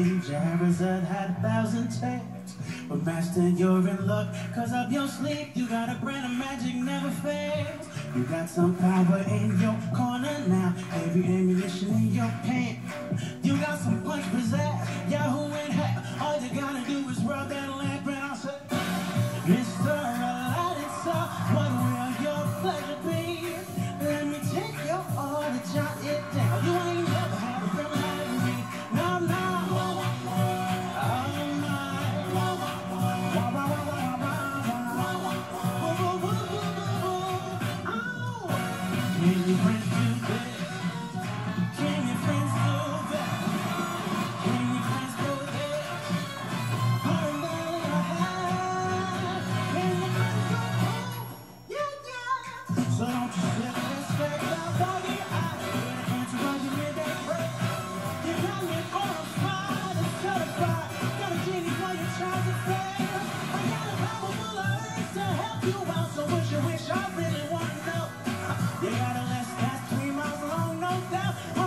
King Jarazad had a thousand tales. But master, you're in luck, cause up your sleeve, you got a brand of magic never fails. You got some power in your corner now, heavy ammunition in your pants. You got some punch pizzazz, When you. now.